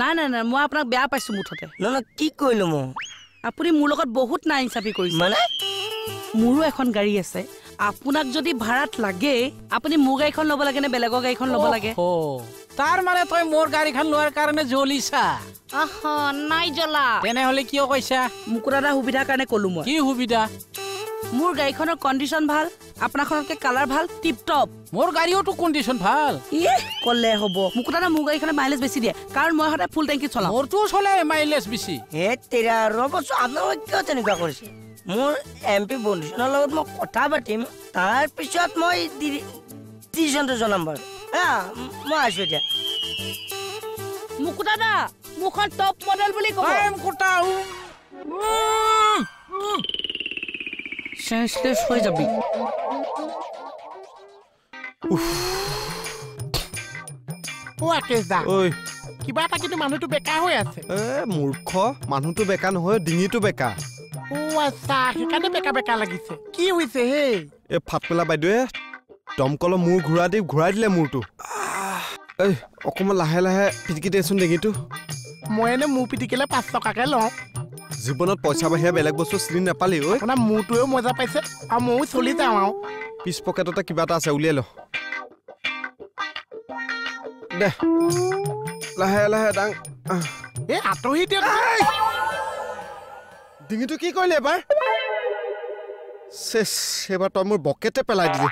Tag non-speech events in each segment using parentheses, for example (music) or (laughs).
নাই নাই নাই মই আপোনাক বেয়া পাইছো মুঠতে। নহয় কি কৰিলো মই? আপুনি মোৰ লগত বহুত না ইনচাফি কৰিছে। মানে? মোৰো এখন গাড়ী আছে। আপোনাক যদি ভাড়াত লাগে আপুনি মোৰ গাড়ীখন ল'ব লাগে নে বেলেগৰ গাড়ীখন ল'ব লাগে? তাৰ মানে তই মোৰ গাড়ীখন লোৱাৰ কাৰণে জ্বলিছা। নাই জ্বলা। তেনেহলে কিয় কৈছা? মুকুতা দাৰ সুবিধাৰ কাৰণে ক'লো মই। কি সুবিধা? মোৰ গাড়ীখনৰ কণ্ডিশ্যন ভাল আপোনাৰখনতকে কালাৰ ভাল টিপ টপ মোৰ গাড়ীওতো কণ্ডিশ্যন ভাল। ক'লে হ'ব। মুকুতা দা মোৰ গাড়ীখনে মাইলেজ বেছি দিয়ে। কাৰণ মই সদায় ফুল টেংকিত চলাওঁ। মোৰতো চলে মাইলেজ বেছি। হে তেৰা ৰ'বচোন আপোনালোকে কিয় তেনেকুৱা কৰিছে? মোৰ এম পি বন্ধুজনৰ লগত মই কথা পাতিম তাৰপিছত মই ডিচিশ্যনটো জনাম বাৰু। হা মই আছোঁ এতিয়া। মুকুতা দা মোৰখন টপ মডেল বুলি ক'ব। টাইম কোটা চেঞ্চলেছ হৈ যাবি কিবা এটা কিন্তু মানুহটো বেকা হৈ আছে. এ মূৰ্খ। মানুহটো বেকা নহয় ডিঙিটো বেকা। অ আচ্ছা সেইকাৰণে বেকা বেকা লাগিছে। কি হৈছে হে এই ফাটপেলা বাইদেৱে দমকলৰ মূৰ ঘূৰাই দি ঘূৰাই দিলে মূৰটো। আহ, এই অকণমান লাহে লাহে পিটিকি দেচোন ডিঙিটো। মই এনে মোৰ পিটিকিলে পাঁচ টকাকে লওঁ। জীৱনত পইচা বাহিৰে বেলেগ বস্তু চিনি নাপালি ঐ। আপোনাৰ মূৰটোৱেও মজা পাইছে আৰু ময়ো চলি যাওঁ আৰু। পিছ পকেটতে কিবা এটা আছে উলিয়াই ল। দে। লাহে লাহে দাং এই আঁতৰি দিয়ক। ডিঙিটো কি কৰিলে এবাৰ? চেচ এইবাৰ তই মোৰ বকেটে পেলাই দিলি।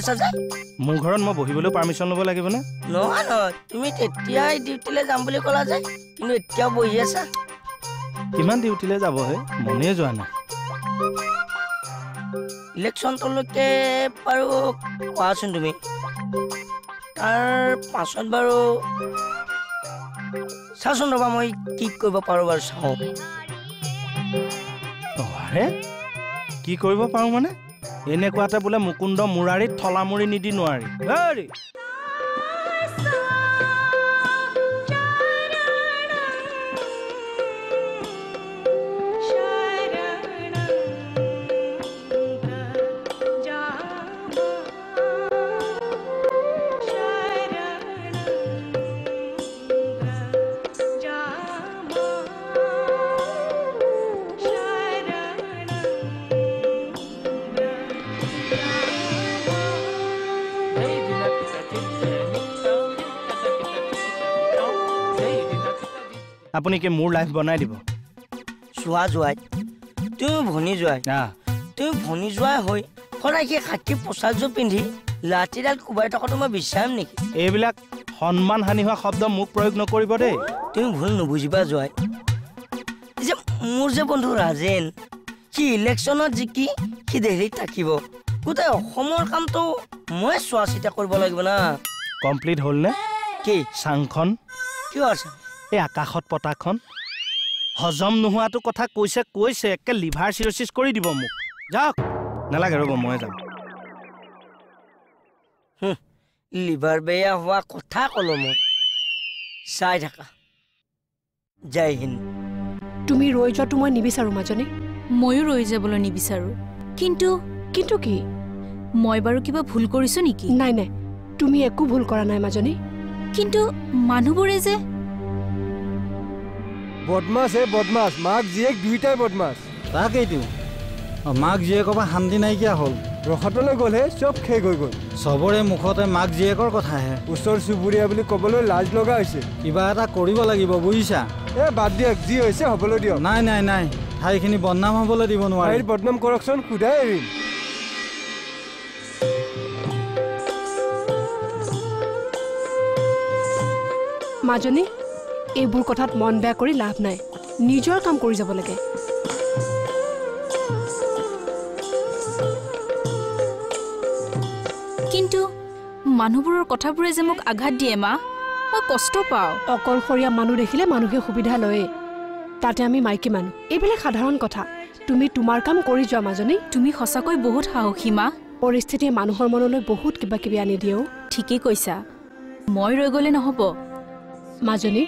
আছা যে? মোৰ ঘৰত মই বহিবলৈও পাৰ্মিশ্যন ল'ব লাগিবনে? নহয় নহয়। তুমি তেতিয়াই ডিউটিলৈ যাম বুলি ক'লা যে কিন্তু এতিয়াও বহি আছা? কিমান ডিউটিলৈ যাবহে মনেই যোৱা নাই। ইলেকশ্যনটোলৈকে বাৰু কোৱাচোন তুমি। তাৰ পাছত বাৰু চাচোন ৰ'বা মই কি কৰিব পাৰোঁ বাৰু চাওঁ। কি কৰিব পাৰোঁ মানে? এনেকুৱাতে বোলে মুকুন্দ মুৰাৰীত থলামুৰি নিদি নোৱাৰি। আপুনি কি মোৰ লাইফ বনাই দিব? চোৱা যোৱাই তুমি ভনী যোৱাই তুমি ভনী যোৱাই হৈ সদায় সেই খাকী পোচাকযোৰ পিন্ধি লাঠিডাল কোবাই থকাটো মই বিচাৰিম নেকি? এইবিলাক সন্মান হানি হোৱা শব্দ মোক প্ৰয়োগ নকৰিব দেই। তুমি ভুল নুবুজিবা যোৱাই যে মোৰ যে বন্ধু ৰাজেন সি ইলেকশ্যনত জিকি সি দেলহিত থাকিব। গোটেই অসমৰ কামটো মই চোৱা চিতা কৰিব লাগিব না। কমপ্লিট হ'লনে? কি? চাংখন? কিয় আছে এই আকাশত পতাখন? হজম নোহোৱাটো কথা কৈছে কৈছে একে লিভাৰ চিৰচিছ কৰি দিব মোক। যাওক। নালাগে ৰ'ব মই যাম। লিভাৰ বেয়া হোৱা কথা ক'লো মই। চাই থাকা। জয় হিন্দ। তুমি ৰৈ যোৱাটো মই নিবিচাৰোঁ মাজনী। ময়ো ৰৈ যাবলৈ নিবিচাৰোঁ। কিন্তু কিন্তু কি? মই বাৰু কিবা ভুল কৰিছোঁ নেকি? নাই নাই। তুমি একো ভুল কৰা নাই মাজনী। কিন্তু মানুহবোৰে যে বদমাছ হে বদমাছ মাক জীয়েক দুয়োটাই বদমাছ। তাকেইতো মাক জীয়েকৰ পৰা শান্তি নাইকিয়া হ'ল। ৰসাতলৈ গ'লহে চব শেষ হৈ গ'ল। চবৰে মুখতে মাক জীয়েকৰ কথাহে ওচৰ চুবুৰীয়া বুলি ক'বলৈ লাজ লগা হৈছে। কিবা এটা কৰিব লাগিব বুজিছা? এ বাদ দিয়ক যি হৈছে হ'বলৈ দিয়ক। নাই নাই নাই। ঠাইখিনি বদনাম হ'বলৈ দিব নোৱাৰি। বদনাম কৰকচোন সোধাই এৰিম। মাজনী? এইবোৰ কথাত মন বেয়া কৰি লাভ নাই। নিজৰ কাম কৰি যাব লাগে। কিন্তু মানুহবোৰৰ কথাবোৰে যে মোক আঘাত দিয়ে মা মই কষ্ট পাওঁ। অকলশৰীয়া মানুহ দেখিলে মানুহে সুবিধা লয়ে। তাতে আমি মাইকী মানুহ। এইবিলাক সাধাৰণ কথা। তুমি তোমাৰ কাম কৰি যোৱা মাজনী তুমি সঁচাকৈ বহুত সাহসী মা। পৰিস্থিতিয়ে মানুহৰ মনলৈ বহুত কিবা কিবি আনি দিয়েও ঠিকেই কৈছা। মই ৰৈ গ'লে নহ'ব। মাজনী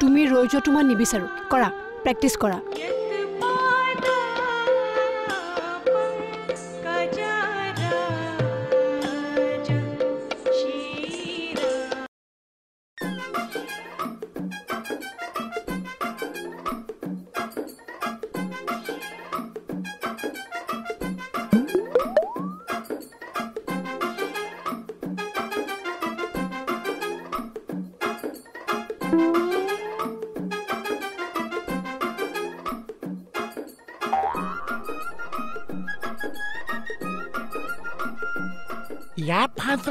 তুমি ৰৈ যোৱাটো মই নিবিচাৰোঁ। কৰা প্ৰেক্টিচ কৰা।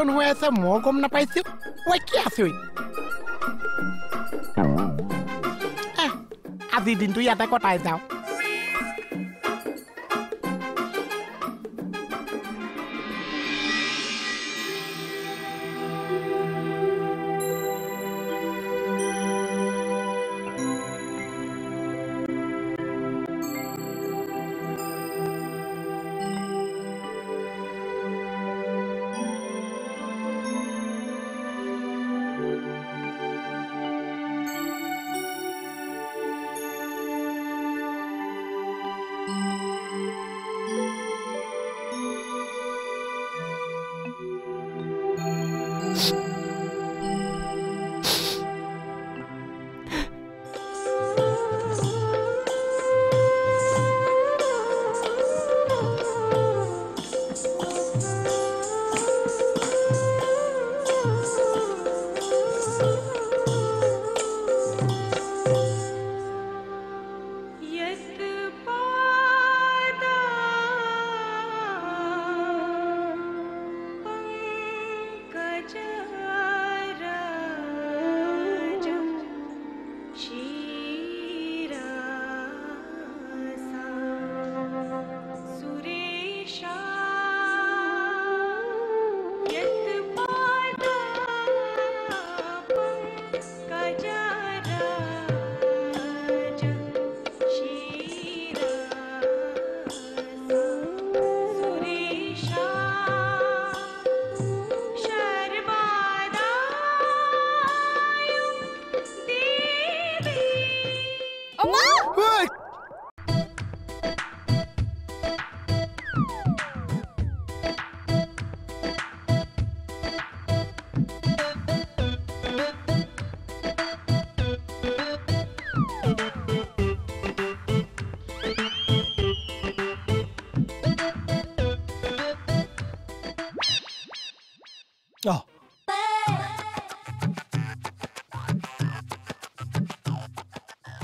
ফাংচন হৈ আছে মই গম নাপাইছো ঐ কি আছে আজিৰ দিনটো ইয়াতে কটাই যাওঁ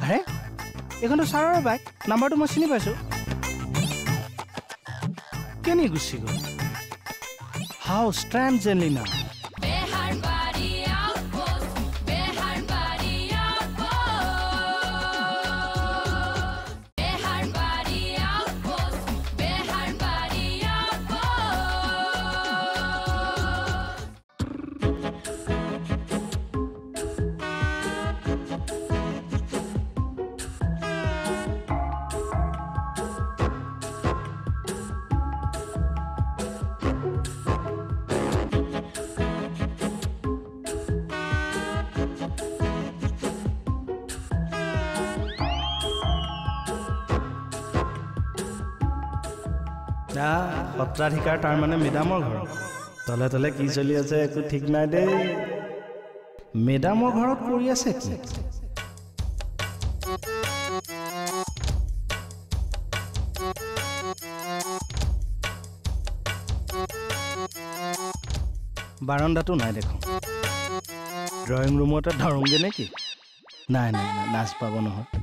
আৰে এইখনতো ছাৰৰ বাইক নাম্বাৰটো মই চিনি পাইছোঁ। কেনি গুচি গ'ল? হাউ ষ্ট্ৰেণ্ড জেনলিনা সত্ৰাধিকাৰ তাৰমানে মেডামৰ ঘৰ। তলে তলে কি চলি আছে একো ঠিক নাই দেই। মেডামৰ ঘৰত কৰি আছে কি? বাৰাণ্ডাটো নাই দেখোন। ড্ৰয়িং ৰুমতে ধৰোংগে নেকি? নাই নাই নাই নাচ পাব নহয়।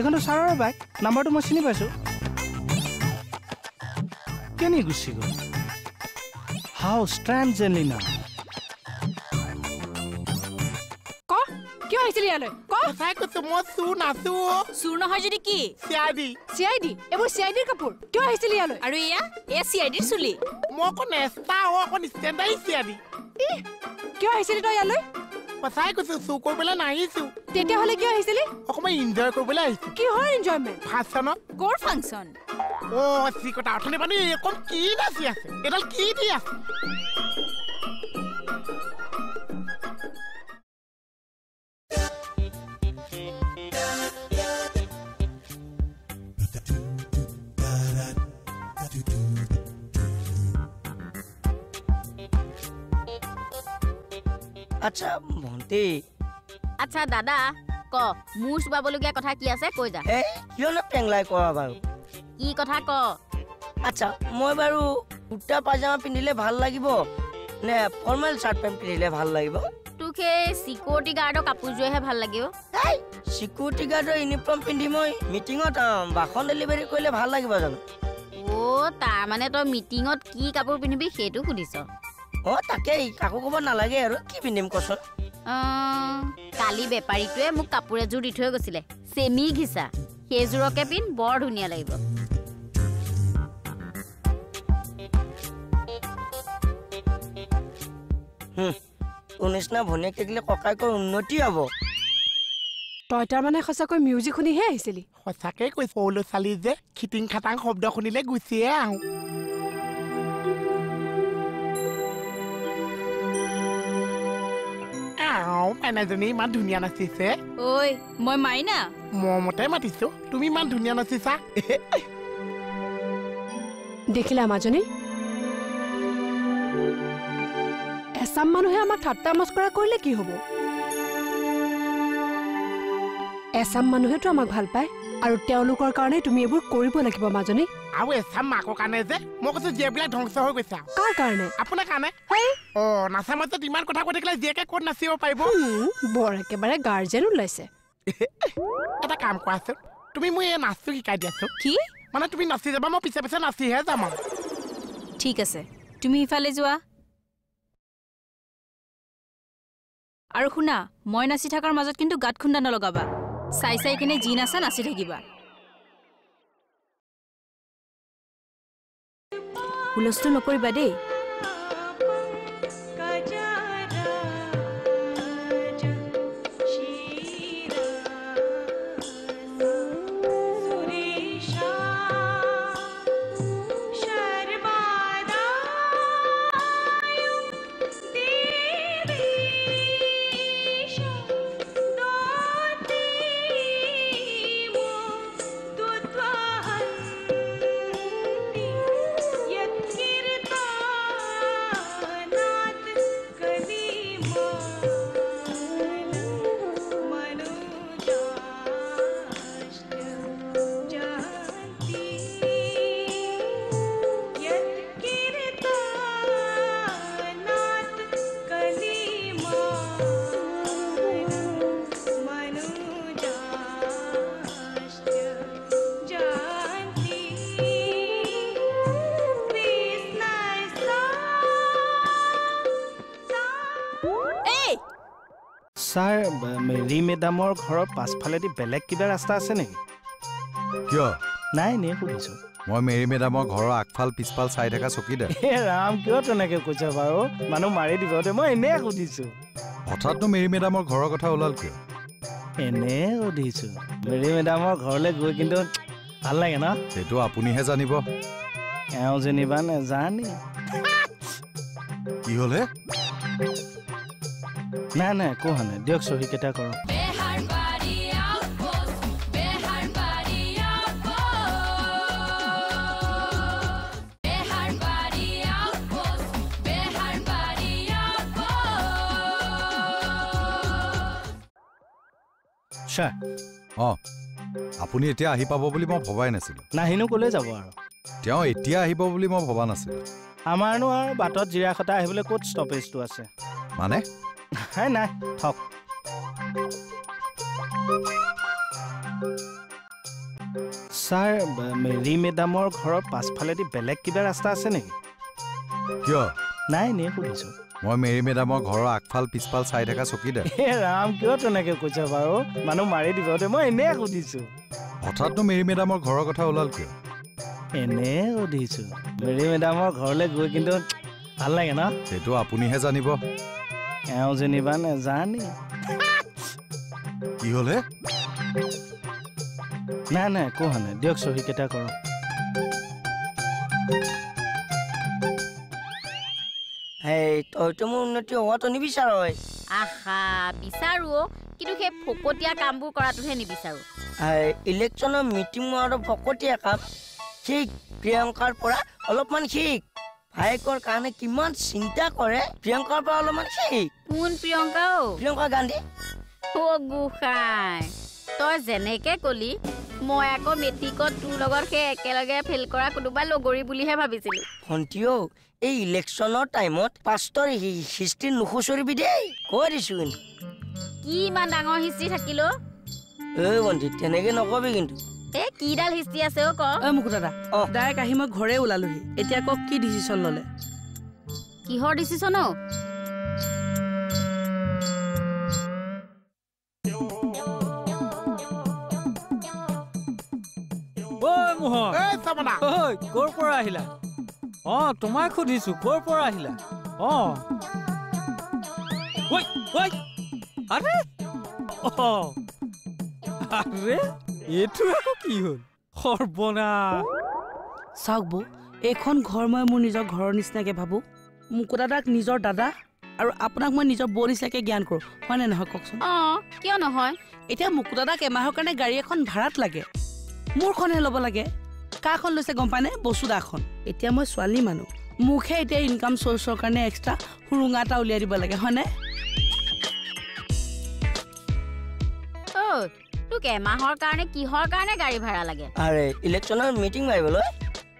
এইখনতো ছাৰৰে বাইক নাম্বাৰটো মই চিনি পাইছোঁ। কেনি গুচি গ'ল? হাউ ষ্ট্ৰেণ্ড জেনলিনা ক? কিয় আহিছিলি ইয়ালৈ? ক? সঁচাই কৈছো মই চুৰ নাচো। চুৰ নহয় যদি কি? চিয়াই দি চি আই ডি? এইবোৰ চি আই ডিৰ কাপোৰ। কিয় আহিছিলি ইয়ালৈ? আৰু এয়া এয়া চি আই ডিৰ চুলি। মই অকণ নেচা অ অকণ ষ্টেণ্ডাৰী চিয়াই দি কিয় আহিছিলি তই ইয়ালৈ? সঁচাই কৈছো চুৰ কৰিবলৈ নাহিছো। তেতিয়াহ'লে কিয় আহিছিলি? অকণমান এনজয় কৰিবলৈ আহিছো। কিহৰ এনজয়মেণ্ট ফাংচনত ক'ৰ ফাংচন অ চিকতা অথনি মানে এইকণ কি নাচি আছে? এইডাল কি দি আছে? আচ্ছা ভণ্টি আচ্ছা দাদা ক মোৰ চুবাবলগীয়া কথা কি আছে? কৈ যা। এই কিয়নো পেংলাই কৰা বাৰু। কি কথা ক? আচ্ছা মই বাৰু কুৰ্তা পাজামা পিন্ধিলে ভাল লাগিব নে ফৰ্মেল চাৰ্ট পেণ্ট পিন্ধিলে ভাল লাগিব? তোক সেই চিকিউৰিটি গাৰ্ডৰ কাপোৰযোৰেহে ভাল লাগিব এই চিকিউৰিটি গাৰ্ডৰ ইউনিফৰ্ম পিন্ধি মই মিটিঙত ভাষণ ডেলিভাৰী কৰিলে ভাল লাগিব জানো? অ' তাৰমানে তই মিটিঙত কি কাপোৰ পিন্ধিবি সেইটো সুধিছ। অঁ তাকেই কাকো ক'ব নালাগে আৰু কি পিন্ধিম কচোন? কালি বেপাৰীটোৱে মোক কাপোৰ এযোৰ দি থৈ গৈছিলে। চেমি ঘিচা। সেইযোৰকে পিন্ধ বৰ ধুনীয়া লাগিব। তোৰ নিচিনা ভনীয়েক থাকিলে ককায়েকৰ উন্নতি হ'ব। তই তাৰমানে সঁচাকৈ মিউজিক শুনিহে আহিছিলি? সঁচাকে কৈছো সৰু ল'ৰা ছোৱালী যে খিটিং খাটাং শব্দ শুনিলে গুচিয়ে আহো। মাইনাজনী ইমান ধুনীয়া নাচিছে। ঐ মই মাইনা। মৰমতে মাতিছো তুমি ইমান ধুনীয়া নাচিছা। দেখিলা মাজনী এচাম মানুহে আমাক ঠাট্টা মস্কৰা কৰিলে কি হ'ব? এচাম মানুহেতো আমাক ভাল পায় আৰু তেওঁলোকৰ কাৰণে তুমি এইবোৰ কৰিব লাগিব মাজনী। আৰু এচাম মাকৰ কাৰণে যে মই কৈছো জীয়েকবিলাক ধ্বংস হৈ গৈছে। কাৰ কাৰণে? আপোনাৰ কাৰণে? অ নাচা মাজত ইমান কথা কৈ থাকিলে জীয়েকে ক'ত নাচিব পাৰিব? বৰ একেবাৰে গাৰ্জেন ওলাইছে। (laughs) এটা কাম কৰাচোন তুমি মোক এই নাচটো শিকাই দিয়াচোন। কি? মানে তুমি নাচি যাবা মই পিছে পিছে নাচিহে যাম আৰু। ঠিক আছে তুমি ইফালে যোৱা। আৰু শুনা মই নাচি থকাৰ মাজত কিন্তু গাত খুন্দা নলগাবা। চাই চাই কিনে যি নাচা নাচি থাকিবা। হুলস্থুল নকৰিবা দেই। ছাৰ মেৰী মেডামৰ ঘৰৰ পাছফালেদি বেলেগ কিবা ৰাস্তা আছে নেকি? কিয়? নাই এনেই সুধিছোঁ। মই মেৰী মেডামৰ ঘৰৰ আগফাল পিছফাল চাই থকা চকীদাৰ হে ৰাম কিয় তেনেকে কৈছে বাৰু? মানুহ মাৰি দিব দে মই এনেই সুধিছো। হঠাৎনো মেৰী মেডামৰ ঘৰৰ কথা ওলাল কিয়? এনেই সুধিছো। মেৰী মেডামৰ ঘৰলৈ গৈ কিন্তু ভাল লাগে ন? সেইটো আপুনিহে জানিব। এওঁ যেনিবা নেজানি। কি হ'লে নাই নাই একো হোৱা নাই। দিয়ক চহীকেইটা কৰক। ছাৰ অঁ আপুনি এতিয়া আহি পাব বুলি মই ভবাই নাছিলোঁ। নাহিনো ক'লৈ যাব আৰু। তেওঁ এতিয়া আহিব বুলি মই ভবা নাছিলোঁ। আমাৰনো আৰু বাটত জিৰাখতা আহিবলৈ ক'ত ষ্টপেজটো আছে? মানে? নাই থক ছাৰ ব- মেৰী মেডামৰ ঘৰৰ পাছফালেদি বেলেগ কিবা ৰাস্তা আছে নেকি? কিয়? নাই এনেই সুধিছোঁ। মই মেৰী মেডামৰ ঘৰৰ আগফাল পিছফাল চাই থকা চকীদাৰ হে ৰাম কিয় তেনেকে কৈছে বাৰু? মানুহ মাৰি দিব দে মই এনেই সুধিছোঁ। হঠাৎনো মেৰী মেডামৰ ঘৰৰ কথা ওলাল কিয়? এনেই সুধিছোঁ। মেৰী মেডামৰ ঘৰলৈ গৈ কিন্তু ভাল লাগে ন? সেইটো আপুনিহে জানিব। এওঁ যেনিবা নেজানি কি হ'লে? নাই নাই একো হোৱা নাই দিয়ক চহীকেইটা কৰক। এই তইতো মোৰ উন্নতি হোৱাটো নিবিচাৰ আহা বিচাৰো অ', কিন্তু সেই ফকতীয়া কামবোৰ কৰাটোহে নিবিচাৰো। ইলেকশ্যনৰ মিটিং আৰু ভকতীয়া কাম শিক প্ৰিয়ংকাৰ পৰা অলপমান শিক। ভায়েকৰ কাৰণে কিমান চিন্তা কৰে। প্ৰিয়ংকাৰ পৰা অলপমান শিক কোন প্ৰিয়ংকা অ? প্ৰিয়ংকা গান্ধী। অ' গোসাঁই। তই যেনেকে কলি মই আকৌ মেট্ৰিকত তোৰ লগত সেই একেলগে ফেইল কৰা কোনোবা লগৰী বুলিহে ভাবিছিলো। ভণ্টিও এই ইলেকশ্যনৰ টাইমত পাষ্টৰ হিষ্ট্ৰী নুখুচৰিবি দেই কৈ দিছো কিন্তু কি ইমান ডাঙৰ হিষ্ট্ৰী থাকিলো এই ভণ্টি তেনেকে নকবি কিন্তু। কিডাল হিষ্ট্ৰী আছে অ' ক। ঐ মুকু দাদা ডাইৰেক্ট আহি মই ঘৰে ওলালোহি। এতিয়া কওক কি ডিচিশ্যন ল'লে? কিহৰ ডিচিশ্যন অ' এই ক'ৰ পৰা আহিলা? অঁ তোমাক সুধিছো ক'ৰ পৰা আহিলা? অঁ। ঐ ঐ। আৰে! অঁ। আৰে! এইটো আকৌ কি হ'ল? সৰ্বনাশ। চাওক বৌ এইখন ঘৰ মই মোৰ নিজৰ ঘৰৰ নিচিনাকে ভাবোঁ। মুকু দাদাক নিজৰ দাদা আৰু আপোনাক মই নিজৰ বৌ নিচিনাকে জ্ঞান কৰোঁ হয়নে নহয় কওকচোন? অঁ কিয় নহয়? এতিয়া মুকু দাদাক এমাহৰ কাৰণে গাড়ী এখন ভাড়াত লাগে। মোৰখনহে ল'ব লাগে। কাৰখন লৈছে গম পায়নে বসুদাখন এতিয়া মই ছোৱালী মানুহ। মোকহে এতিয়া ইনকাম চ'ৰ্চৰ কাৰণে এক্সট্ৰা সুৰুঙা এটা উলিয়াই দিব লাগে হয়নে? তোক এমাহৰ কাৰণে কিহৰ কাৰণে গাড়ী ভাড়া লাগে? আৰে ইলেকশ্যনৰ মিটিং মাৰিবলৈ?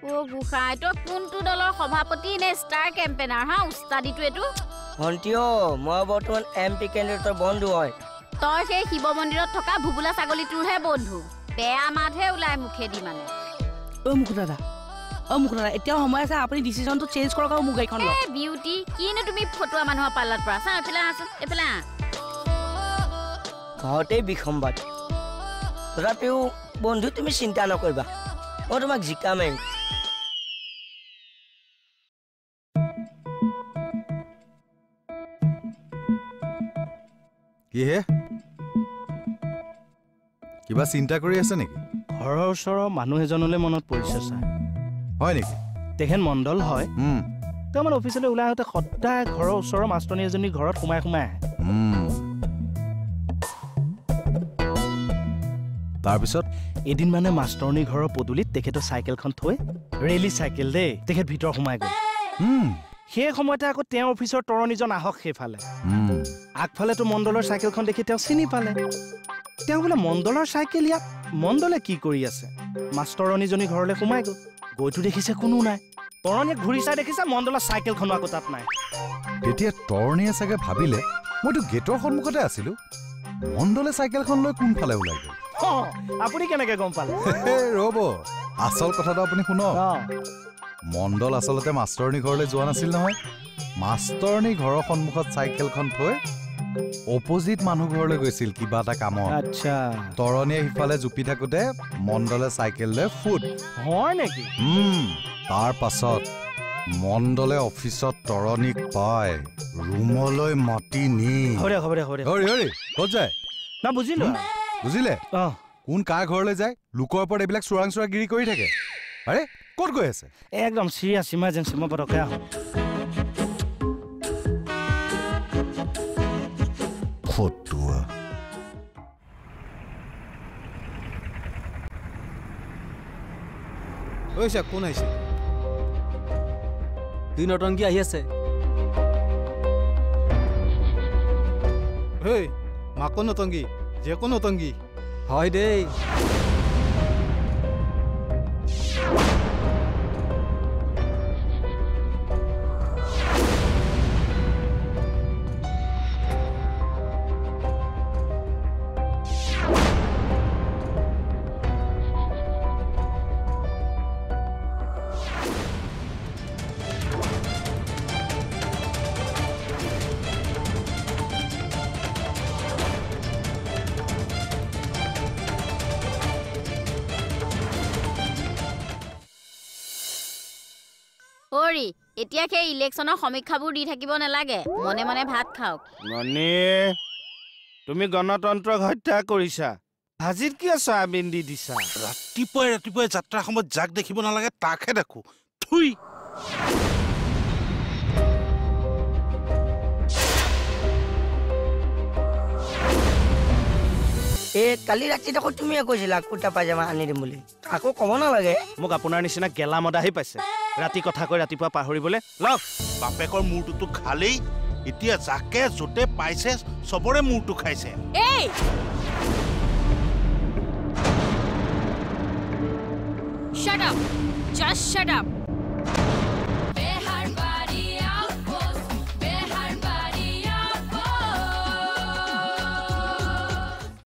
অ' গোসাঁই তই কোনটো দলৰ সভাপতি নে ষ্টাৰ কেম্পেইনাৰ হা উস্তাদিটো এইটো? ভণ্টিও মই বৰ্তমান এম পি কেণ্ডিডেটৰ বন্ধু হয়। তই সেই শিৱ মন্দিৰত থকা ভুবুলা ছাগলীটোৰহে বন্ধু। বেয়া মাতহে ওলাই মুখেদি মানে। অ' মুকু দাদা। অ' মুকু দাদা এতিয়াও সময় আছে আপুনি ডিচিশ্যনটো চেঞ্জ কৰক আৰু মোৰ গাড়ীখন লওক। এ বিউটি কিনো তুমি ফটোৱা মানুহৰ পাল্লাত পৰা? চাওঁ এইফালে আহাচোন এইফালে আহ। ঘৰতেই বিসম্বাদ তথাপিও বন্ধু তুমি চিন্তা নকৰিবা। মই তোমাক জিকামেই। কিহে? কিবা চিন্তা কৰি আছে নেকি? ঘৰৰ ওচৰৰ মানুহ এজনলৈ মনত পৰিছে ছাৰ। হয় নেকি? তেখেত মণ্ডল হয়। তেওঁ মানে অফিচলৈ ওলাই আহোঁতে সদায় ঘৰৰ ওচৰৰ মাষ্টৰণী এজনী ঘৰত সোমাই সোমাই আহে। তাৰপিছত এদিন মানে মাষ্টৰণী ঘৰৰ পদূলিত তেখেতৰ চাইকেলখন থৈ ৰেলী চাইকেল দেই তেখেত ভিতৰ সোমাই গ'ল। সেই সময়তে আকৌ তেওঁৰ অফিচৰ তৰণীজন আহক সেইফালে। আগফালেতো মণ্ডলৰ চাইকেলখন দেখি তেওঁ চিনি পালে। তেওঁ বোলে মণ্ডলৰ চাইকেল ইয়াত মণ্ডলে কি কৰি আছে? মাষ্টৰণীজনী ঘৰলৈ সোমাই গ'ল। গৈতো দেখিছে কোনো নাই। তৰণীয়ে ঘূৰি চাই দেখিছে মণ্ডলৰ চাইকেলখনো আকৌ তাত নাই। তেতিয়া তৰণীয়ে চাগে ভাবিলে মইতো গেটৰ সন্মুখতে আছিলো। মণ্ডলে চাইকেলখন লৈ কোনফালে ওলাই গ'ল আপুনি কেনেকে গম পালে? ৰ'ব আচল কথাটো আপুনি শুনক। মণ্ডল আচলতে মাষ্টৰণী ঘৰলৈ যোৱা নাছিল নহয়। মাষ্টৰণী ঘৰৰ সন্মুখত চাইকেলখন থৈ অপজিট মানুহ ঘৰলৈ গৈছিল কিবা এটা কামত। আচ্ছা। তৰণীয়ে সিফালে জুপি থাকোতে মণ্ডলে চাইকেল লৈ ফুট। হয় নেকি? তাৰ পাছত মণ্ডলে অফিচত তৰণীক পাই ৰুমলৈ মাতি নি। হ'ব দে হ'ব দে হ'ব দে। হৰি হৰি ক'ত যায়? না বুজিলো। বুজিলে? অঁ। কোন কাৰ ঘৰলৈ যায় লোকৰ ওপৰত এইবিলাক চোৰাং চোৰাগিৰি কৰি থাকে। আৰে ক'ত গৈ আছে? একদম চিৰিয়াছ ইমাৰ্জেঞ্চি মই পটককৈ আহোঁ। ফটোৱা। ঐ চা কোন আহিছে? দুই নটংকি আহি আছে। ঐ মাকো নতংগী জীয়েকো নতংগী হয় দেই এতিয়া সেই ইলেকশ্যনৰ সমীক্ষাবোৰ দি থাকিব নালাগে। মনে মনে ভাত খাওক। মণি তুমি গণতন্ত্ৰক হত্যা কৰিছা। ভাজিত কিয় চয়াবিন দি দিছা? ৰাতিপুৱাই ৰাতিপুৱাই যাত্ৰাৰ সময়ত যাক দেখিব নালাগে তাকহে দেখো। থুই এ কালি ৰাতি দেখোন তুমিয়ে কৈছিলা কুৰ্তা পাইজামা আনি দিম বুলি। আকৌ ক'ব নালাগে। মোক আপোনাৰ নিচিনা গেলা মদাহি পাইছে। ৰাতি কথা কৈ ৰাতিপুৱা পাহৰিবলৈ লওক, বাপেকৰ মূৰটোতো খালেই এতিয়া যাকে য'তে পাইছে, চবৰে মূৰটো খাইছে Shut up! Just shut up!